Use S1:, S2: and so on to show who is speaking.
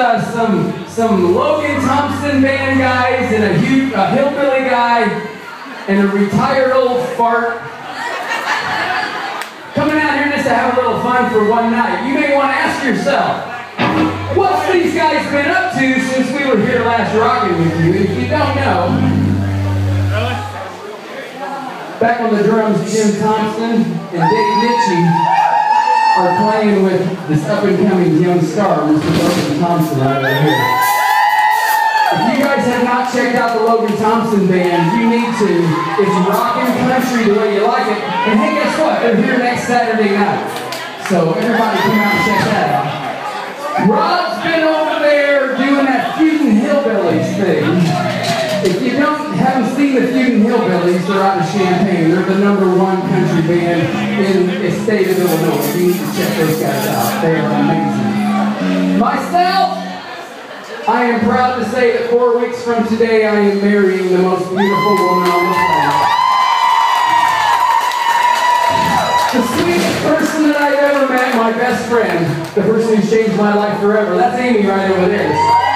S1: uh, some some Logan Thompson band guys and a, huge, a hillbilly guy and a retired old fart coming out here just to have a little fun for one night. You may want to ask yourself, what's these guys been up to since we were here last rocking with you? If you don't know, back on the drums, Jim Thompson and Dave Mitchie are playing with this up-and-coming young star, Mr. Logan Thompson, right over here. If you guys have not checked out the Logan Thompson Band, you need to. It's rockin' country the way you like it. And hey, guess what? They're here next Saturday night. So everybody come out and check that out. Rob's been over there doing that Feudin' Hillbillies thing. If you don't haven't seen the Feudin' Hillbillies, out of Champaign. They're the number one country band in the state of Illinois. You need to check those guys out. They are amazing. Myself, I am proud to say that four weeks from today, I am marrying the most beautiful woman on the planet. The sweetest person that I've ever met, my best friend, the person who's changed my life forever. That's Amy right over there.